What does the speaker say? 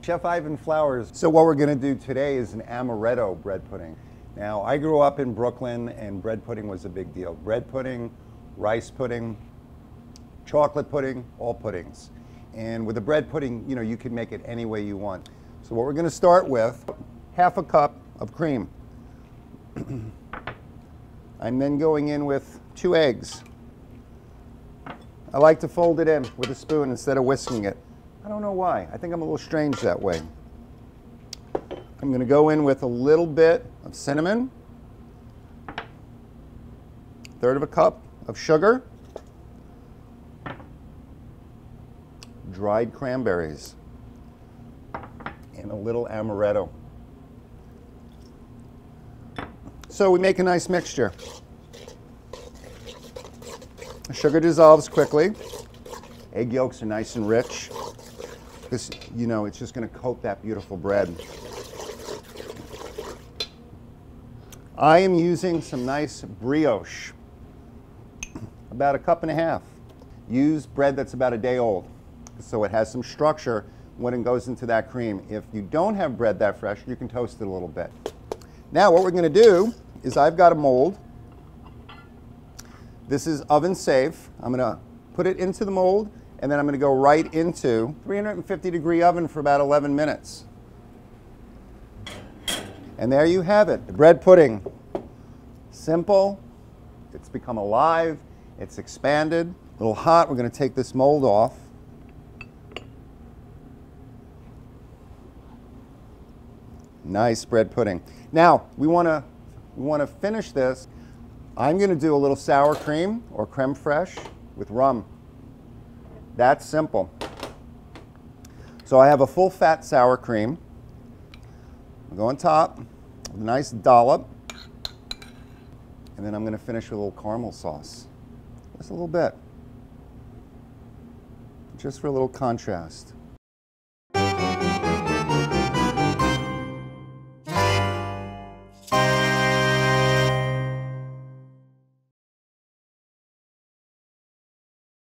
Chef Ivan Flowers. So what we're gonna do today is an amaretto bread pudding. Now, I grew up in Brooklyn and bread pudding was a big deal. Bread pudding, rice pudding, chocolate pudding, all puddings. And with a bread pudding, you know, you can make it any way you want. So what we're gonna start with, half a cup of cream. I'm then going in with two eggs. I like to fold it in with a spoon instead of whisking it. I don't know why. I think I'm a little strange that way. I'm going to go in with a little bit of cinnamon, third of a cup of sugar, dried cranberries, and a little amaretto. So we make a nice mixture. The sugar dissolves quickly. Egg yolks are nice and rich because, you know, it's just going to coat that beautiful bread. I am using some nice brioche, about a cup and a half. Use bread that's about a day old so it has some structure when it goes into that cream. If you don't have bread that fresh, you can toast it a little bit. Now what we're going to do is I've got a mold this is oven safe. I'm going to put it into the mold and then I'm going to go right into 350 degree oven for about 11 minutes. And there you have it, the bread pudding. Simple, it's become alive, it's expanded. A little hot, we're going to take this mold off. Nice bread pudding. Now, we want to we want to finish this I'm going to do a little sour cream or creme fraiche with rum. That's simple. So I have a full fat sour cream. I'll go on top with a nice dollop. And then I'm going to finish with a little caramel sauce. Just a little bit. Just for a little contrast.